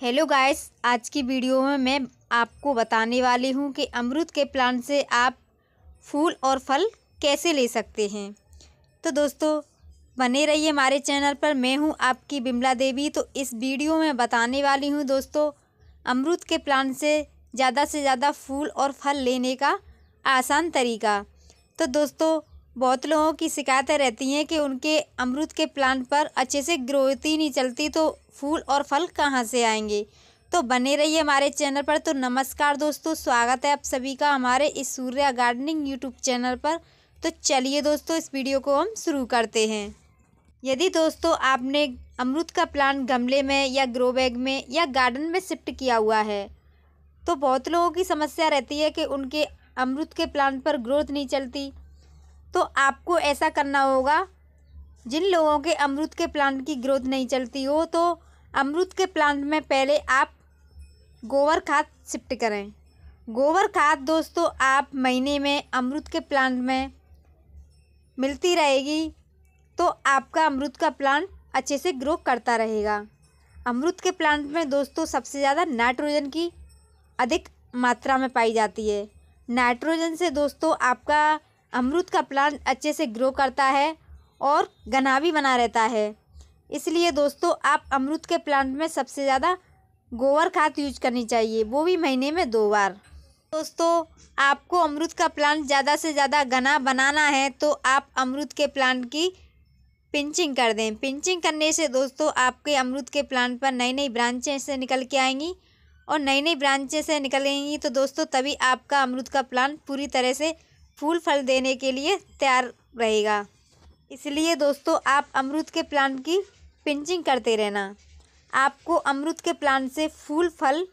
Hello guys आज की video में मैं आपको बताने वाली हूँ कि अमरूद के प्लांट से आप फूल और फल कैसे ले सकते हैं। तो दोस्तों, बने रहिए हमारे चैनल पर। मैं हूँ आपकी बिमला देवी। तो इस वीडियो में बताने वाली हूँ दोस्तों अमरूद के प्लांट से ज़्यादा से ज़्यादा फूल और फल लेने का आसान तरीका। तो दोस्तों बहुत लोगों की शिकायतें रहती हैं कि उनके अमरूद के प्लांट पर अच्छे से ग्रोथ ही नहीं चलती तो फूल और फल कहाँ से आएँगे? तो बने रहिए हमारे चैनल पर। तो नमस्कार दोस्तों, स्वागत है आप सभी का हमारे इस सूर्या गार्डनिंग यूट्यूब चैनल पर। तो चलिए दोस्तों, इस वीडियो को हम शुरू करते हैं। यदि दोस्तों, आपने अमरूद का प्लांट गमले में या ग्रो बैग में या गार्डन में शिफ्ट किया हुआ है तो बहुत लोगों की समस्या रहती है कि उनके अमरूद के प्लांट पर ग्रोथ नहीं चलती। तो आपको ऐसा करना होगा, जिन लोगों के अमरूद के प्लांट की ग्रोथ नहीं चलती हो तो अमरूद के प्लांट में पहले आप गोबर खाद शिफ्ट करें। गोबर खाद दोस्तों आप महीने में अमरूद के प्लांट में मिलती रहेगी तो आपका अमरूद का प्लांट अच्छे से ग्रो करता रहेगा। अमरूद के प्लांट में दोस्तों सबसे ज़्यादा नाइट्रोजन की अधिक मात्रा में पाई जाती है। नाइट्रोजन से दोस्तों आपका अमरूद का प्लांट अच्छे से ग्रो करता है और घना भी बना रहता है। इसलिए दोस्तों, आप अमरूद के प्लांट में सबसे ज़्यादा गोबर खाद यूज़ करनी चाहिए, वो भी महीने में दो बार। दोस्तों, आपको अमरूद का प्लांट ज़्यादा से ज़्यादा घना बनाना है तो आप अमरूद के प्लांट की पिंचिंग कर दें। पिंचिंग करने से दोस्तों, आपके अमरूद के प्लांट पर नई नई ब्रांचें से निकल के आएँगी और नई नई ब्रांचें से निकलेंगी तो दोस्तों, तभी आपका अमरूद का प्लांट पूरी तरह से फूल फल देने के लिए तैयार रहेगा। इसलिए दोस्तों, आप अमरूद के प्लांट की पिंचिंग करते रहना। आपको अमरूद के प्लांट से फूल फल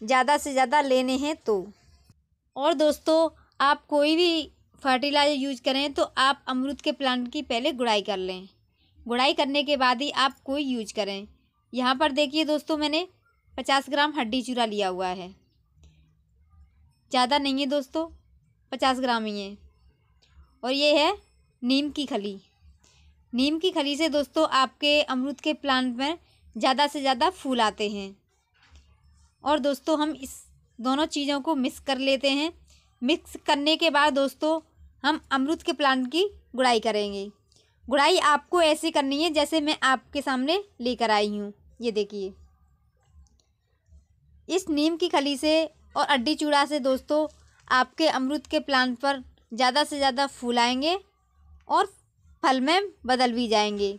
ज़्यादा से ज़्यादा लेने हैं तो। और दोस्तों, आप कोई भी फर्टिलाइज़र यूज़ करें तो आप अमरूद के प्लांट की पहले गुड़ाई कर लें। गुड़ाई करने के बाद ही आप कोई यूज़ करें। यहाँ पर देखिए दोस्तों, मैंने पचास ग्राम हड्डी चूरा लिया हुआ है। ज़्यादा नहीं है दोस्तों। पचास ग्राम ही है। और ये है नीम की खली। नीम की खली से दोस्तों आपके अमरूद के प्लांट में ज़्यादा से ज़्यादा फूल आते हैं। और दोस्तों हम इस दोनों चीज़ों को मिक्स कर लेते हैं। मिक्स करने के बाद दोस्तों हम अमरूद के प्लांट की गुड़ाई करेंगे। गुड़ाई आपको ऐसे करनी है जैसे मैं आपके सामने लेकर आई हूँ। ये देखिए। इस नीम की खली से और अड्डी चूड़ा से दोस्तों आपके अमरूद के प्लांट पर ज़्यादा से ज़्यादा फूल आएँगे और फल में बदल भी जाएँगे।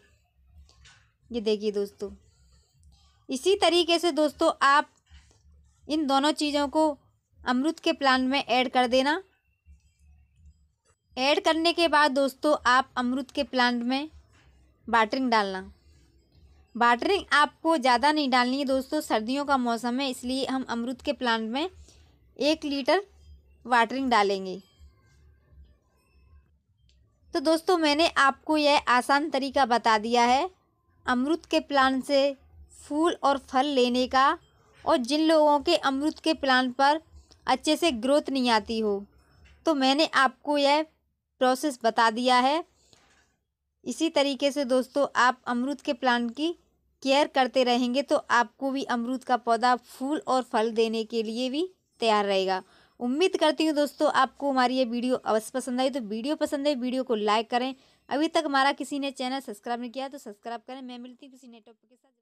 ये देखिए दोस्तों, इसी तरीके से दोस्तों आप इन दोनों चीज़ों को अमरूद के प्लांट में ऐड कर देना। ऐड करने के बाद दोस्तों आप अमरूद के प्लांट में वाटरिंग डालना। वाटरिंग आपको ज़्यादा नहीं डालनी है दोस्तों, सर्दियों का मौसम है, इसलिए हम अमरूद के प्लांट में एक लीटर वाटरिंग डालेंगे। तो दोस्तों, मैंने आपको यह आसान तरीका बता दिया है अमरूद के प्लांट से फूल और फल लेने का, और जिन लोगों के अमरूद के प्लांट पर अच्छे से ग्रोथ नहीं आती हो तो मैंने आपको यह प्रोसेस बता दिया है। इसी तरीके से दोस्तों, आप अमरूद के प्लांट की केयर करते रहेंगे तो आपको भी अमरूद का पौधा फूल और फल देने के लिए भी तैयार रहेगा। उम्मीद करती हूँ दोस्तों आपको हमारी ये वीडियो अवश्य पसंद आई। तो वीडियो पसंद आई वीडियो को लाइक करें। अभी तक हमारा किसी ने चैनल सब्सक्राइब नहीं किया तो सब्सक्राइब करें। मैं मिलती हूँ किसी टॉपिक के साथ।